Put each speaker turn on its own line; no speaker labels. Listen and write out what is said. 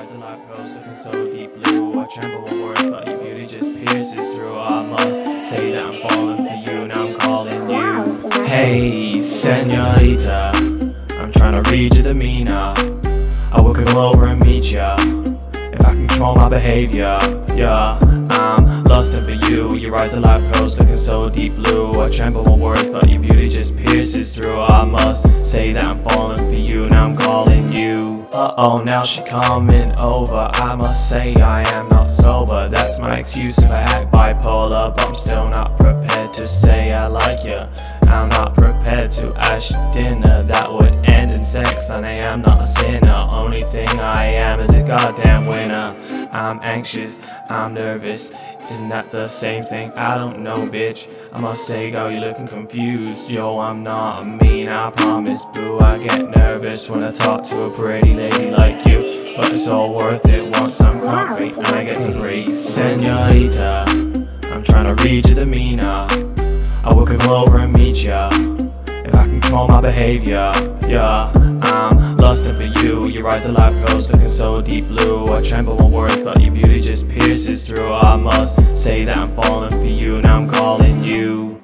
rise a light pose looking so deep blue. I tremble with words, but your beauty just pierces through. I must say that I'm falling for you, now I'm calling you. Hey, senorita, I'm trying to read your demeanor. I will come over and meet ya. If I control my behavior, yeah, I'm lusting for you. Your eyes are like pearls, looking so deep blue. I tremble with words, but your beauty just pierces through. I must say that I'm falling for you, now I'm calling you. Uh oh, now she coming over. I must say I am not sober. That's my excuse if I act bipolar, but I'm still not prepared to say I like ya. I'm not prepared to ask dinner that would end in sex, and I am not a sinner. Only thing I am is a goddamn winner. I'm anxious, I'm nervous. Isn't that the same thing? I don't know, bitch. I must say, girl, you're looking confused. Yo, I'm not mean, I promise, boo. I get nervous when I talk to a pretty lady like you. But it's all worth it once I'm comfy and I get to breathe. Senorita, I'm trying to read your demeanor. I will come over and meet ya. If I can control my behavior, yeah, for you. Your eyes are like pearls, looking so deep blue. I tremble with words, but your beauty just pierces through. I must say that I'm falling for you, now I'm calling you.